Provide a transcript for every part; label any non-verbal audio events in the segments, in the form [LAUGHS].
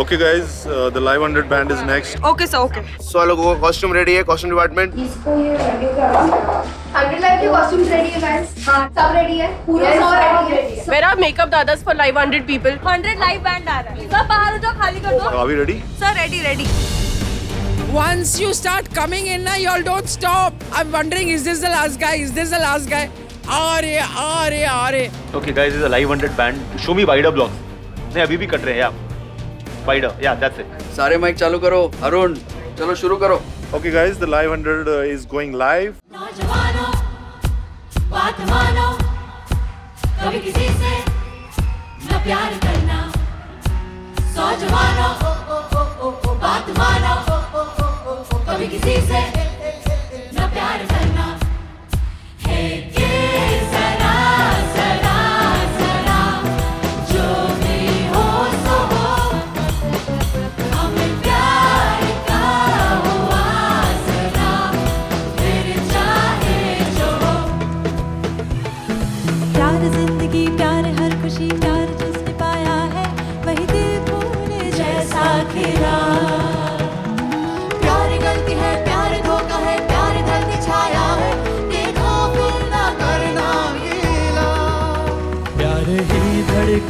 Okay, guys, uh, the Live 100 band is next. Okay sir okay सौ लोगों का costume ready है costume department इसको ये रेडी करो हंड्रेड लाइफ के कॉस्ट्यूम्स रेडी है गाइस हाँ सब रेडी है पूरा सौ रेडी है are makeup dadas for live 100 people? 100 live band आ रहा है सब बाहर हो जाओ खाली कर दो Are we ready? Sir ready ready Once you start coming in, na, y'all don't stop. I'm wondering, is this the last guy? Is this the last guy? Are, are, are. Okay, guys, this is a live 100 band. Show me wider blocks. नहीं अभी भी cut रहे हैं या wider. Yeah, that's it. सारे mic चालू करो अरुण चलो शुरू करो Okay, guys, the Live 100 uh, is going live. नौजवानों बात मानो कभी किसी से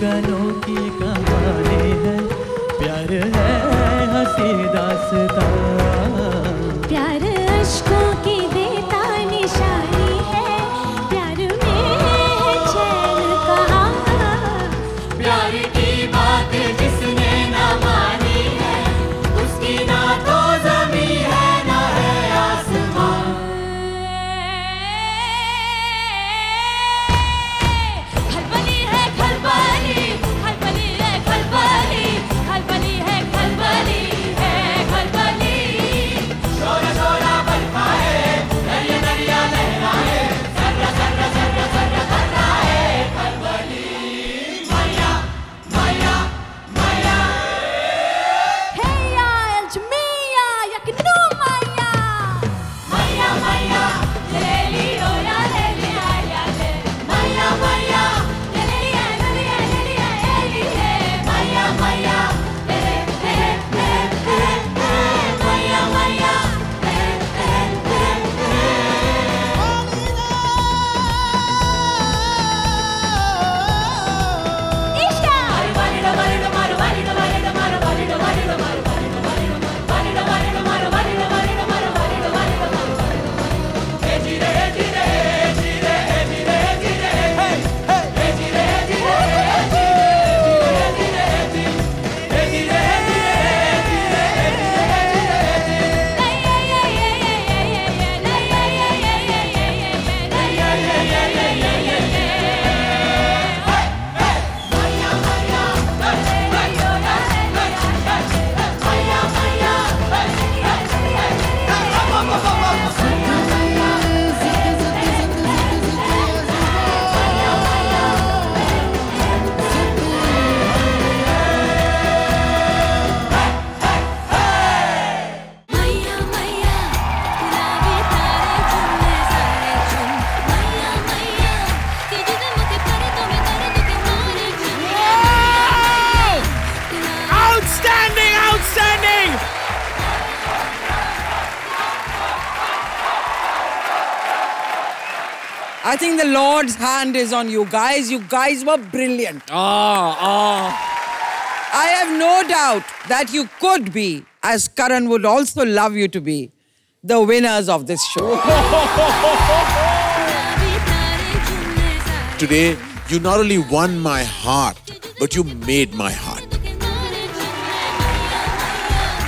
ही की कहानी है। प्यार है हँसी दास्तां I think the Lord's hand is on you guys. You guys were brilliant. Ah, ah. I have no doubt that you could be, as Karan would also love you to be, the winners of this show. [LAUGHS] Today, you not only won my heart, but you made my heart.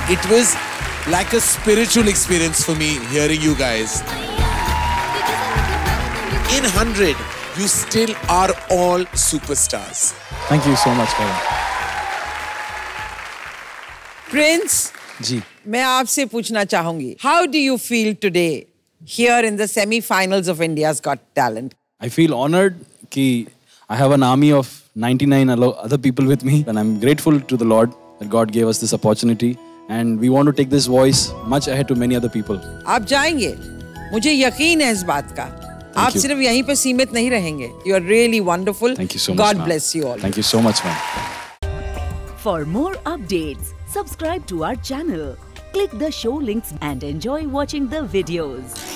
It was like a spiritual experience for me hearing you guys. In 100, you still are all superstars. Thank you so much, Karan. Prince, जी मैं आपसे पूछना चाहूँगी how do you feel today here in the semifinals of India's Got Talent I feel honored कि I have an army of 99 alo- other people with me and I'm grateful to the Lord that God gave us this opportunity and we want to take this voice much ahead to many other people. आप जाएँगे मुझे यकीन है इस बात का आप सिर्फ़ यहीं पर सीमित नहीं रहेंगे। You are really wonderful God bless you all thank you so much ma'am for more updates subscribe to our channel click the show links and enjoy watching the videos.